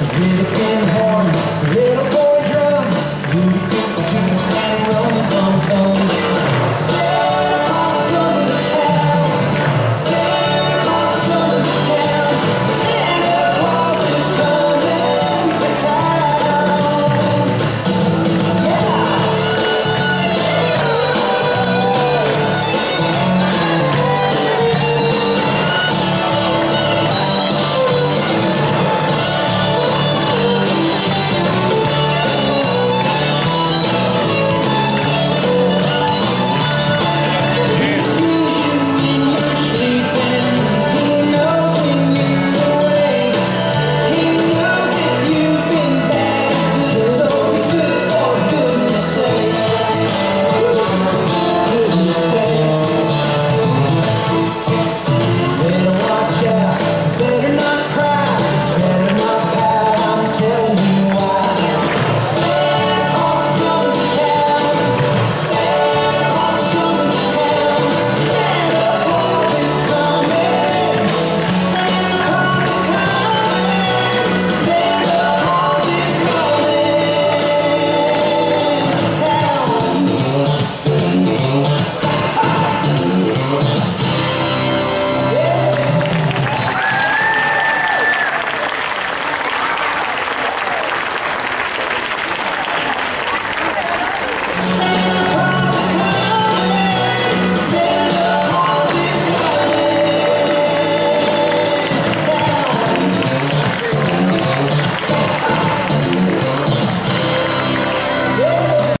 Looking home.